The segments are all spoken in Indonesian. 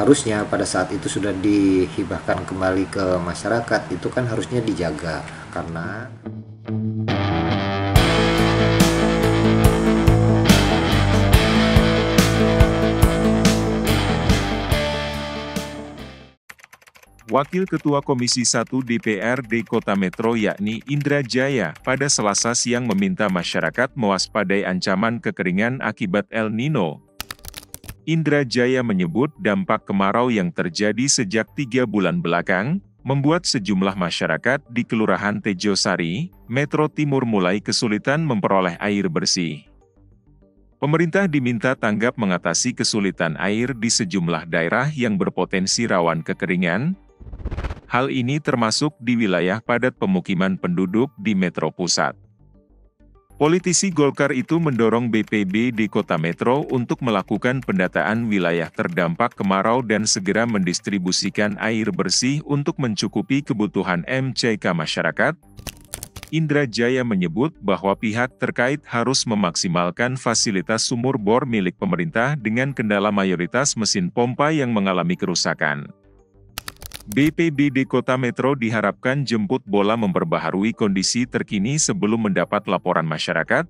harusnya pada saat itu sudah dihibahkan kembali ke masyarakat itu kan harusnya dijaga karena Wakil Ketua Komisi 1 DPRD Kota Metro yakni Indra Jaya pada selasa siang meminta masyarakat mewaspadai ancaman kekeringan akibat El Nino. Indra Jaya menyebut dampak kemarau yang terjadi sejak tiga bulan belakang, membuat sejumlah masyarakat di Kelurahan Tejosari, Metro Timur mulai kesulitan memperoleh air bersih. Pemerintah diminta tanggap mengatasi kesulitan air di sejumlah daerah yang berpotensi rawan kekeringan, Hal ini termasuk di wilayah padat pemukiman penduduk di Metro Pusat. Politisi Golkar itu mendorong BPB di Kota Metro untuk melakukan pendataan wilayah terdampak kemarau dan segera mendistribusikan air bersih untuk mencukupi kebutuhan MCK masyarakat. Indra Jaya menyebut bahwa pihak terkait harus memaksimalkan fasilitas sumur bor milik pemerintah dengan kendala mayoritas mesin pompa yang mengalami kerusakan. BPBD Kota Metro diharapkan jemput bola memperbaharui kondisi terkini sebelum mendapat laporan masyarakat.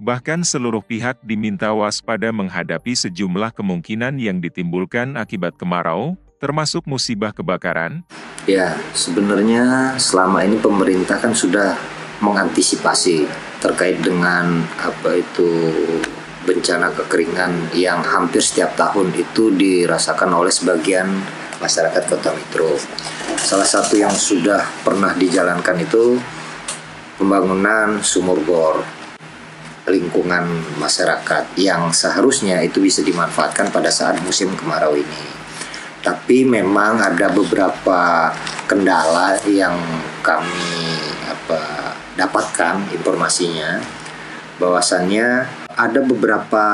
Bahkan seluruh pihak diminta waspada menghadapi sejumlah kemungkinan yang ditimbulkan akibat kemarau, termasuk musibah kebakaran. Ya, sebenarnya selama ini pemerintah kan sudah mengantisipasi terkait dengan apa itu bencana kekeringan yang hampir setiap tahun itu dirasakan oleh sebagian masyarakat Kota Metro. Salah satu yang sudah pernah dijalankan itu pembangunan sumur bor lingkungan masyarakat yang seharusnya itu bisa dimanfaatkan pada saat musim kemarau ini. Tapi memang ada beberapa kendala yang kami apa dapatkan informasinya bahwasannya ada beberapa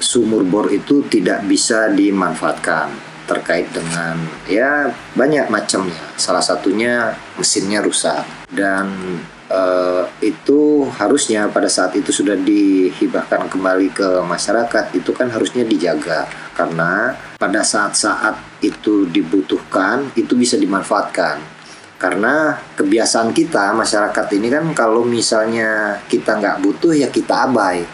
sumur bor itu tidak bisa dimanfaatkan terkait dengan ya banyak macamnya. Salah satunya mesinnya rusak. Dan uh, itu harusnya pada saat itu sudah dihibahkan kembali ke masyarakat itu kan harusnya dijaga. Karena pada saat-saat itu dibutuhkan itu bisa dimanfaatkan. Karena kebiasaan kita masyarakat ini kan kalau misalnya kita nggak butuh ya kita abai.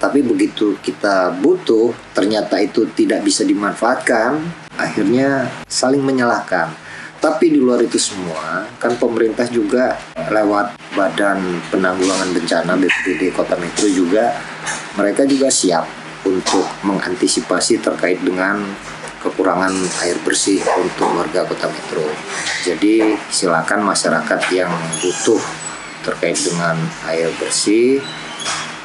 Tapi begitu kita butuh ternyata itu tidak bisa dimanfaatkan akhirnya saling menyalahkan tapi di luar itu semua kan pemerintah juga lewat badan penanggulangan bencana BPBD Kota Metro juga mereka juga siap untuk mengantisipasi terkait dengan kekurangan air bersih untuk warga Kota Metro. Jadi silakan masyarakat yang butuh terkait dengan air bersih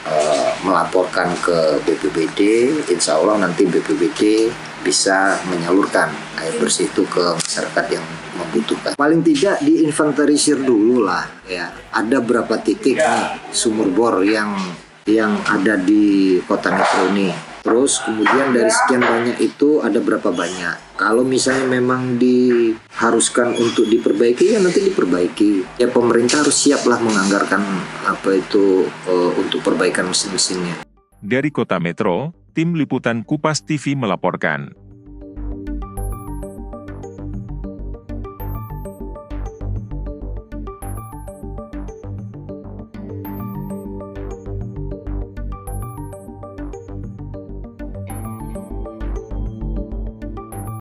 Eh, melaporkan ke BPBD, insya Allah nanti BPBD bisa menyalurkan air bersih itu ke masyarakat yang membutuhkan. Paling tidak diinventarisir dulu lah, ya. Ada berapa titik nih sumur bor yang yang ada di kota Metro ini Terus kemudian dari sekian banyak itu ada berapa banyak. Kalau misalnya memang diharuskan untuk diperbaiki ya nanti diperbaiki. Ya pemerintah harus siaplah menganggarkan apa itu uh, untuk perbaikan mesin-mesinnya. Dari Kota Metro, tim liputan Kupas TV melaporkan.